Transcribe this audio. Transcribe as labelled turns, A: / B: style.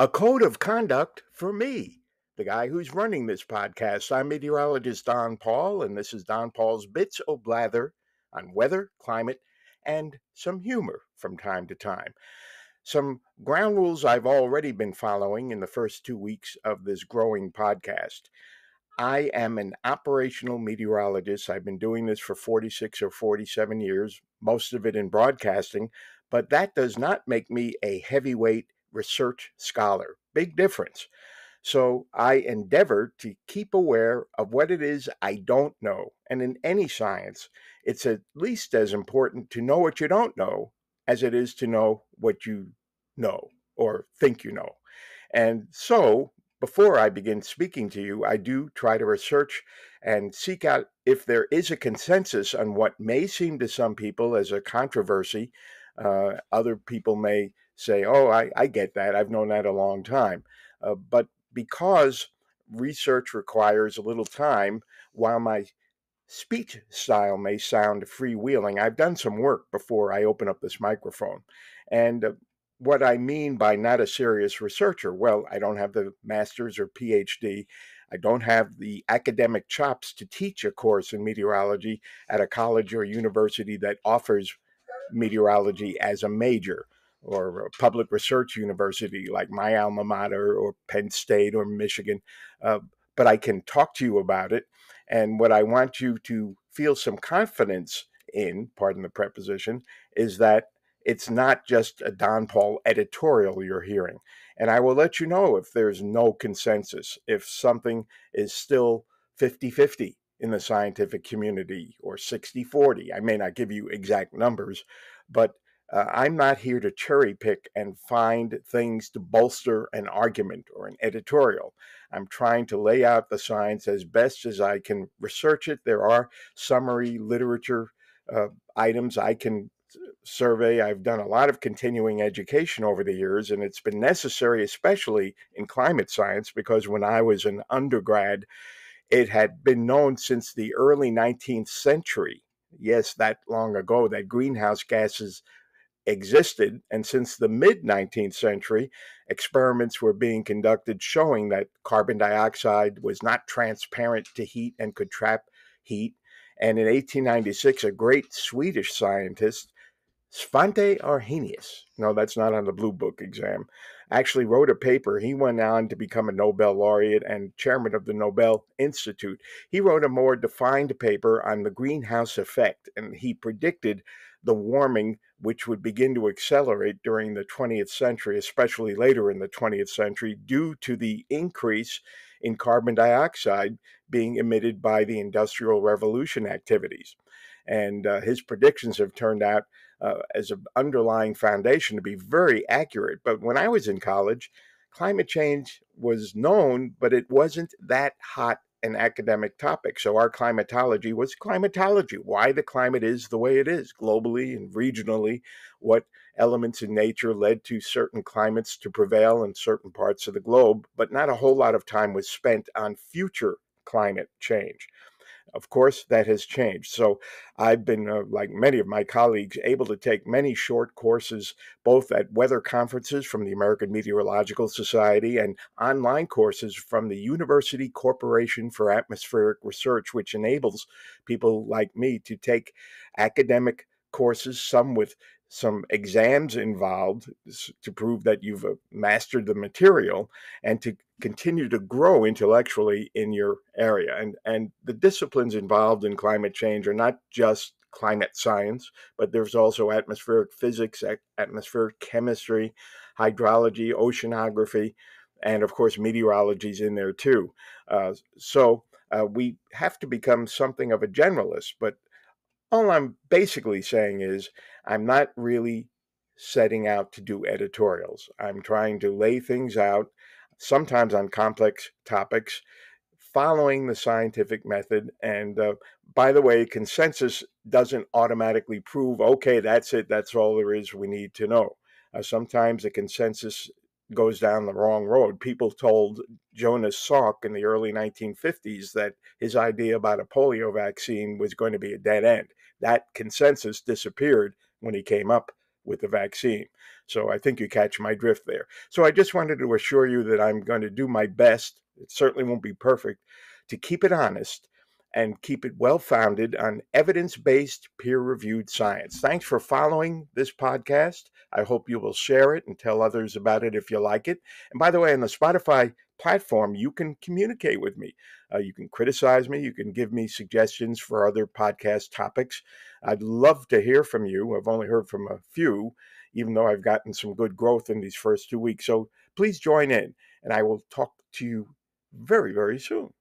A: a code of conduct for me, the guy who's running this podcast. I'm meteorologist Don Paul, and this is Don Paul's Bits of Blather on weather, climate, and some humor from time to time. Some ground rules I've already been following in the first two weeks of this growing podcast. I am an operational meteorologist. I've been doing this for 46 or 47 years, most of it in broadcasting, but that does not make me a heavyweight research scholar. Big difference. So I endeavor to keep aware of what it is I don't know. And in any science, it's at least as important to know what you don't know as it is to know what you know or think you know. And so before I begin speaking to you, I do try to research and seek out if there is a consensus on what may seem to some people as a controversy. Uh, other people may say, oh, I, I, get that. I've known that a long time. Uh, but because research requires a little time, while my speech style may sound freewheeling, I've done some work before I open up this microphone. And uh, what I mean by not a serious researcher. Well, I don't have the master's or PhD. I don't have the academic chops to teach a course in meteorology at a college or university that offers meteorology as a major or a public research university like my alma mater or Penn State or Michigan. Uh, but I can talk to you about it. And what I want you to feel some confidence in, pardon the preposition, is that it's not just a Don Paul editorial you're hearing. And I will let you know if there's no consensus, if something is still 50 50 in the scientific community or 60 40. I may not give you exact numbers, but uh, I'm not here to cherry pick and find things to bolster an argument or an editorial. I'm trying to lay out the science as best as I can research it. There are summary literature uh, items I can survey. I've done a lot of continuing education over the years, and it's been necessary, especially in climate science, because when I was an undergrad, it had been known since the early 19th century, yes, that long ago, that greenhouse gases existed. And since the mid 19th century, experiments were being conducted showing that carbon dioxide was not transparent to heat and could trap heat. And in 1896, a great Swedish scientist Svante Arrhenius, no, that's not on the Blue Book exam, actually wrote a paper. He went on to become a Nobel laureate and chairman of the Nobel Institute. He wrote a more defined paper on the greenhouse effect, and he predicted the warming which would begin to accelerate during the 20th century, especially later in the 20th century, due to the increase in carbon dioxide being emitted by the Industrial Revolution activities. And uh, his predictions have turned out uh, as an underlying foundation to be very accurate. But when I was in college, climate change was known, but it wasn't that hot an academic topic. So our climatology was climatology, why the climate is the way it is globally and regionally, what elements in nature led to certain climates to prevail in certain parts of the globe, but not a whole lot of time was spent on future climate change. Of course, that has changed. So I've been, uh, like many of my colleagues, able to take many short courses, both at weather conferences from the American Meteorological Society and online courses from the University Corporation for Atmospheric Research, which enables people like me to take academic courses, some with some exams involved to prove that you've uh, mastered the material and to continue to grow intellectually in your area. And and the disciplines involved in climate change are not just climate science but there's also atmospheric physics atmospheric chemistry hydrology oceanography and of course meteorology is in there too. Uh, so uh, we have to become something of a generalist but all I'm basically saying is I'm not really setting out to do editorials. I'm trying to lay things out, sometimes on complex topics, following the scientific method. And uh, by the way, consensus doesn't automatically prove, okay, that's it, that's all there is we need to know. Uh, sometimes a consensus goes down the wrong road. People told Jonas Salk in the early 1950s that his idea about a polio vaccine was going to be a dead end. That consensus disappeared when he came up with the vaccine. So I think you catch my drift there. So I just wanted to assure you that I'm going to do my best. It certainly won't be perfect to keep it honest and keep it well founded on evidence based, peer reviewed science. Thanks for following this podcast. I hope you will share it and tell others about it if you like it. And by the way, on the Spotify platform, you can communicate with me. Uh, you can criticize me. You can give me suggestions for other podcast topics. I'd love to hear from you. I've only heard from a few, even though I've gotten some good growth in these first two weeks. So please join in, and I will talk to you very, very soon.